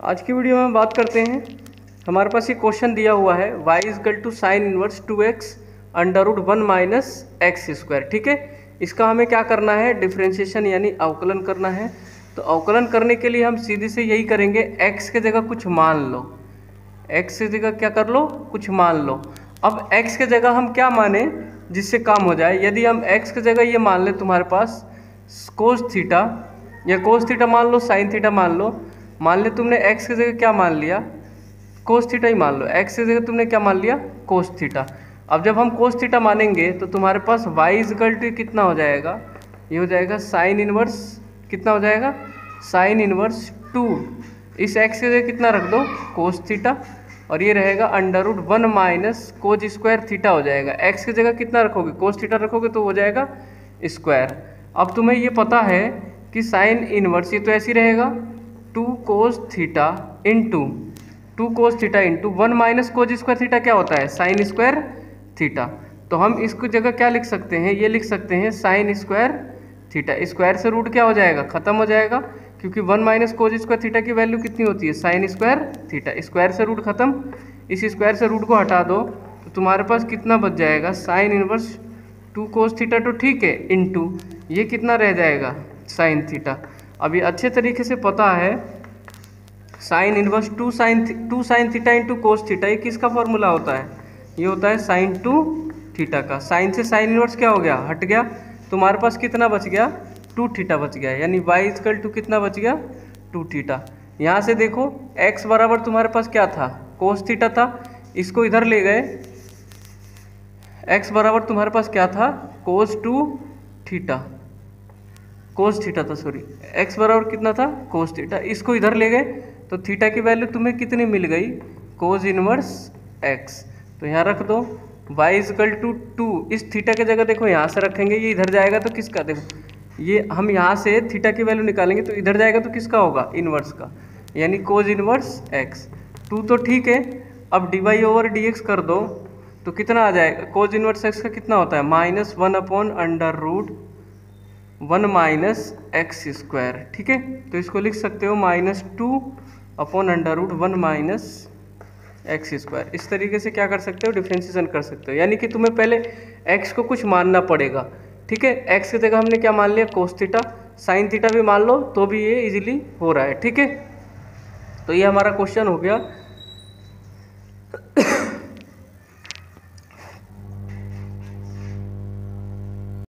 आज की वीडियो में बात करते हैं। हमारे पास ये क्वेश्चन दिया हुआ है, y equal to sine inverse two x under root one minus x square ठीक है? इसका हमें क्या करना है? डिफ्रेंशिएशन यानी अवकलन करना है। तो अवकलन करने के लिए हम सीधे से यही करेंगे, x के जगह कुछ मान लो। x की जगह क्या कर लो? कुछ मान लो। अब x के जगह हम क्या माने? जिससे काम हो जाए। यदि हम x की जगह ये मान लें तुम्हारे पास कोस थीटा या कोस थीटा मान लो साइन थीटा मान लो मान ले तुमने एक्स की जगह क्या मान लिया? कोस थीटा ही मान लो। एक्स की जगह तुमने क्या मान लिया? कोस थीटा अब जब हम कोस थीटा मानेंगे तो तुम्हारे पास y इजकल टू कितना हो जाएगा? ये हो जाएगा साइन इनवर्स कितना हो जाएगा? साइन इनवर्स टू इस एक्स की जगह कितना रख दो? कोस थीटा और ये रहेगा under root one minus cos square theta हो जाएगा। एक्स की जगह कितना रखोगे? कोस थीटा रखोगे तो हो जाएगा स्क्वायर अब तुम्हें ये पता है कि साइन इनवर्स ये तो ऐसे रहेगा। Two cos theta into cos theta into one minus cos square theta क्या होता है? Sine square theta. तो हम इसको जगह क्या लिख सकते हैं? ये लिख सकते हैं साइन स्क्वायर थीटा। स्क्वायर से रूट क्या हो जाएगा? खत्म हो जाएगा, क्योंकि one minus cos square theta की वैल्यू कितनी होती है? Sine square theta. स्क्वायर से रूट खत्म। इस स्क्वायर से रूट को हटा दो तो तुम्हारे पास कितना बच जाएगा? Sine inverse two cos theta तो ठीक है इन टू ये कितना रह जाएगा? Sine theta. अभी अच्छे तरीके से पता है, sine inverse two sine two sine theta into cos theta, ये किसका फॉर्मूला होता है? ये होता है साइन टू थीटा का। साइन से साइन इनवर्स क्या हो गया? हट गया। तुम्हारे पास कितना बच गया? टू थीटा बच गया। यानी वाई इजकल टू कितना बच गया? Two theta. यहाँ से देखो एक्स बराबर तुम्हारे पास क्या था? कोस थीटा था। इसको इधर ले गए। एक्स बराबर तुम्हारे पास क्या था? Cos two theta. Cos theta था सॉरी एक्स बराबर कितना था? कोस थीटा इसको इधर ले गए तो थीटा की वैल्यू तुम्हें कितनी मिल गई? कोज इनवर्स एक्स तो यहाँ रख दो। वाई इजकल टू टू इस थीटा की जगह देखो, यहाँ से रखेंगे, ये इधर जाएगा तो किसका? देखो, ये हम यहाँ से थीटा की वैल्यू निकालेंगे तो इधर जाएगा तो किसका होगा? इनवर्स का. यानी कोज इनवर्स एक्स टू तो ठीक है, अब d y over d x कर दो तो कितना आ जाएगा? कोज इनवर्स एक्स का कितना होता है? Minus one upon under root one minus x square, ठीक है? तो इसको लिख सकते हो minus two upon under root one minus x square. इस तरीके से क्या कर सकते हो? डिफ्रेंशिएशन कर सकते हो। यानी कि तुम्हें पहले एक्स को कुछ मानना पड़ेगा, ठीक है? एक्स की जगह हमने क्या मान लिया? कोस थीटा, साइन थीटा भी मान लो तो भी ये इजीली हो रहा है, ठीक है? तो ये हमारा क्वेश्चन हो गया।